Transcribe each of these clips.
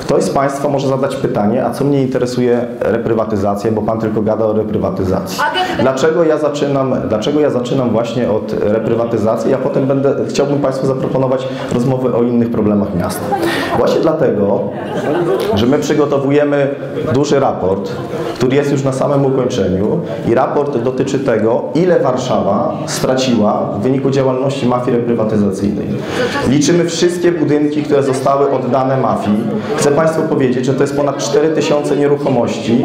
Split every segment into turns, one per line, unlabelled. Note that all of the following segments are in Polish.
Ktoś z Państwa może zadać pytanie, a co mnie interesuje reprywatyzacja, bo Pan tylko gada o reprywatyzacji. Dlaczego ja zaczynam, dlaczego ja zaczynam właśnie od reprywatyzacji, a potem będę, chciałbym Państwu zaproponować rozmowę o innych problemach miasta. Właśnie dlatego, że my przygotowujemy duży raport, który jest już na samym ukończeniu i raport dotyczy tego, ile Warszawa straciła w wyniku działalności mafii reprywatyzacyjnej. Liczymy wszystkie budynki, które zostały oddane mafii. Chcę Państwu powiedzieć, że to jest ponad 4000 nieruchomości,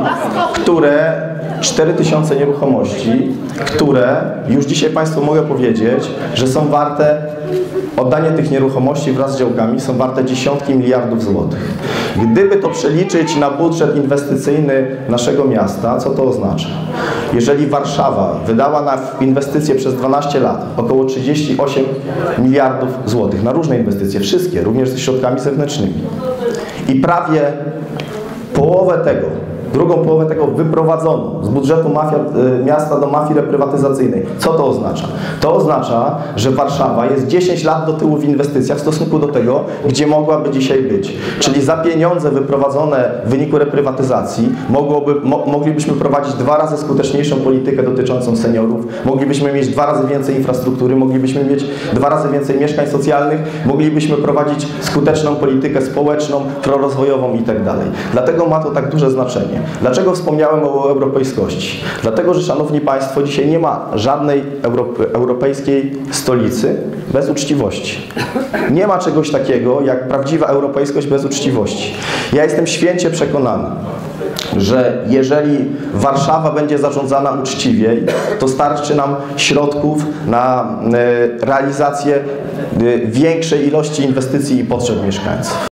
które 4000 nieruchomości, które już dzisiaj Państwu mogę powiedzieć, że są warte Oddanie tych nieruchomości wraz z działkami są warte dziesiątki miliardów złotych. Gdyby to przeliczyć na budżet inwestycyjny naszego miasta, co to oznacza? Jeżeli Warszawa wydała na inwestycje przez 12 lat około 38 miliardów złotych, na różne inwestycje, wszystkie, również ze środkami zewnętrznymi i prawie połowę tego Drugą połowę tego wyprowadzono z budżetu mafia, y, miasta do mafii reprywatyzacyjnej. Co to oznacza? To oznacza, że Warszawa jest 10 lat do tyłu w inwestycjach w stosunku do tego, gdzie mogłaby dzisiaj być. Czyli za pieniądze wyprowadzone w wyniku reprywatyzacji mogłoby, mo, moglibyśmy prowadzić dwa razy skuteczniejszą politykę dotyczącą seniorów, moglibyśmy mieć dwa razy więcej infrastruktury, moglibyśmy mieć dwa razy więcej mieszkań socjalnych, moglibyśmy prowadzić skuteczną politykę społeczną, prorozwojową itd. Tak Dlatego ma to tak duże znaczenie. Dlaczego wspomniałem o europejskości? Dlatego, że Szanowni Państwo, dzisiaj nie ma żadnej europejskiej stolicy bez uczciwości. Nie ma czegoś takiego jak prawdziwa europejskość bez uczciwości. Ja jestem święcie przekonany, że jeżeli Warszawa będzie zarządzana uczciwiej, to starczy nam środków na e, realizację e, większej ilości inwestycji i potrzeb mieszkańców.